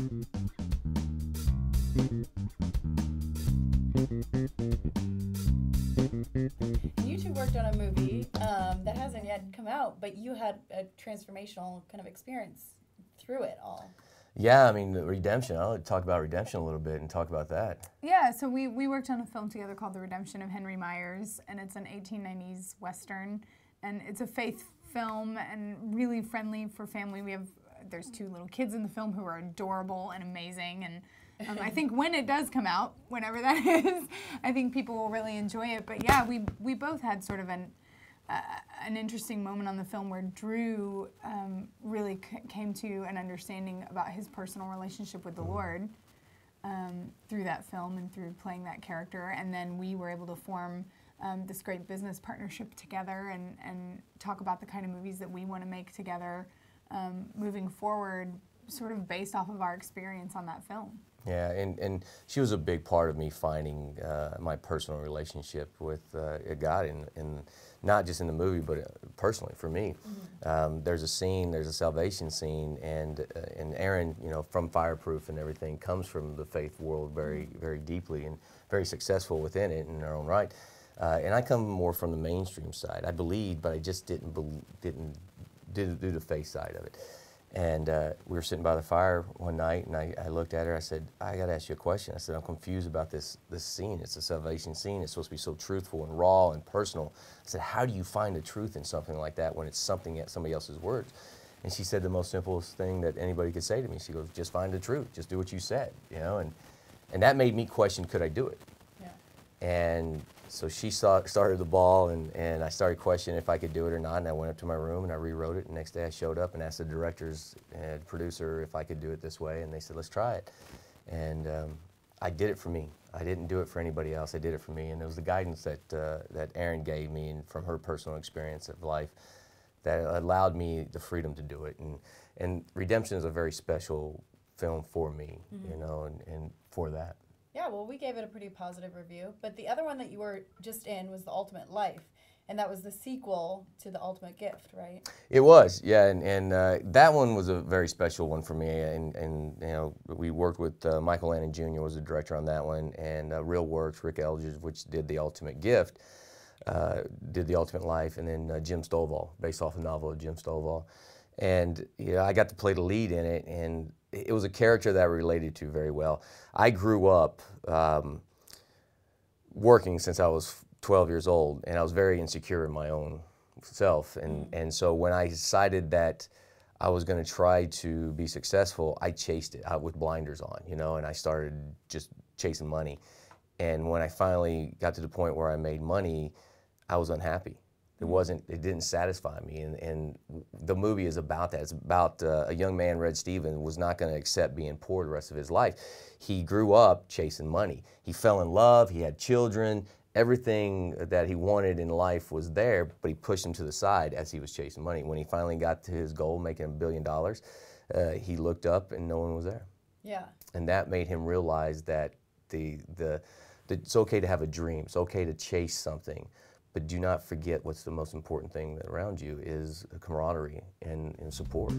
You two worked on a movie um, that hasn't yet come out, but you had a transformational kind of experience through it all. Yeah, I mean, redemption. I'll talk about redemption a little bit and talk about that. Yeah, so we, we worked on a film together called The Redemption of Henry Myers, and it's an 1890s Western, and it's a faith film and really friendly for family. We have, there's two little kids in the film who are adorable and amazing, and um, I think when it does come out, whenever that is, I think people will really enjoy it. But yeah, we, we both had sort of an, uh, an interesting moment on the film where Drew um, really c- came to an understanding about his personal relationship with the Lord um, through that film and through playing that character. And then we were able to form um, this great business partnership together and, and talk about the kind of movies that we want to make together um, moving forward, sort of based off of our experience on that film. Yeah, and, and she was a big part of me finding uh, my personal relationship with uh, God, in, in, not just in the movie, but uh, personally for me. Mm-hmm. Um, there's a scene, there's a salvation scene, and uh, and Erin, you know, from Fireproof and everything, comes from the faith world very mm-hmm. very deeply and very successful within it in her own right. Uh, and I come more from the mainstream side. I believed, but I just didn't didn't didn't do the face side of it. And uh, we were sitting by the fire one night, and I, I looked at her. I said, "I got to ask you a question." I said, "I'm confused about this this scene. It's a salvation scene. It's supposed to be so truthful and raw and personal." I said, "How do you find the truth in something like that when it's something at somebody else's words?" And she said the most simplest thing that anybody could say to me. She goes, "Just find the truth. Just do what you said." You know, and and that made me question, could I do it? Yeah. And so she saw, started the ball, and, and I started questioning if I could do it or not. And I went up to my room and I rewrote it. And next day I showed up and asked the directors and producer if I could do it this way. And they said, let's try it. And um, I did it for me. I didn't do it for anybody else. I did it for me. And it was the guidance that, uh, that Erin gave me and from her personal experience of life that allowed me the freedom to do it. And, and Redemption is a very special film for me, mm-hmm. you know, and, and for that. Well, we gave it a pretty positive review. But the other one that you were just in was The Ultimate Life. And that was the sequel to The Ultimate Gift, right? It was, yeah. And, and uh, that one was a very special one for me. And, and you know, we worked with uh, Michael Landon Jr. was the director on that one. And uh, ReelWorks, Rick Eldridge, which did The Ultimate Gift, uh, did The Ultimate Life. And then uh, Jim Stovall, based off a novel of Jim Stovall. And you know, I got to play the lead in it. And it was a character that I related to very well. I grew up um, working since I was 12 years old, and I was very insecure in my own self. And, mm. and so when I decided that I was going to try to be successful, I chased it out with blinders on, you know, and I started just chasing money. And when I finally got to the point where I made money, I was unhappy. It wasn't. It didn't satisfy me, and, and the movie is about that. It's about uh, a young man, Red Stevens, was not going to accept being poor the rest of his life. He grew up chasing money. He fell in love. He had children. Everything that he wanted in life was there, but he pushed him to the side as he was chasing money. When he finally got to his goal, making a billion dollars, uh, he looked up and no one was there. Yeah. And that made him realize that the the, the it's okay to have a dream. It's okay to chase something but do not forget what's the most important thing around you is camaraderie and, and support.